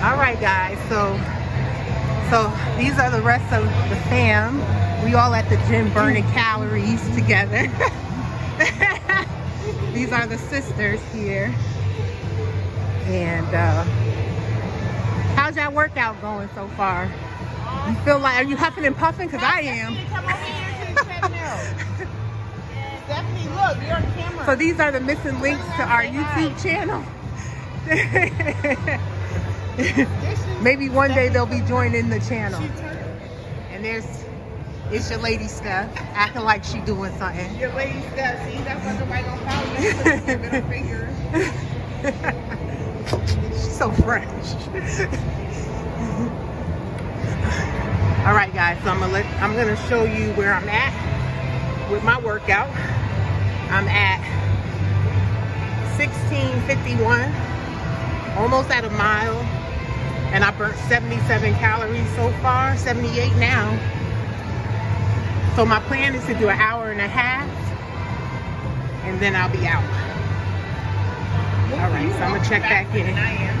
All right, guys. So, so these are the rest of the fam. We all at the gym burning calories together. these are the sisters here. And uh, how's that workout going so far? You feel like, are you huffing and puffing? Because I am. Come over here to the treadmill. Stephanie, look, you're on camera. So these are the missing links to our YouTube channel. Maybe one day they'll be joining the channel. And there's, it's your lady stuff, acting like she doing something. Your lady stuff. See, that's why nobody gonna follow you. Put your middle finger. She's so French. All right, guys. So I'm gonna let I'm gonna show you where I'm at with my workout. I'm at 1651, almost at a mile, and I burnt 77 calories so far, 78 now. So my plan is to do an hour and a half, and then I'll be out. All right, so I'm gonna check back in.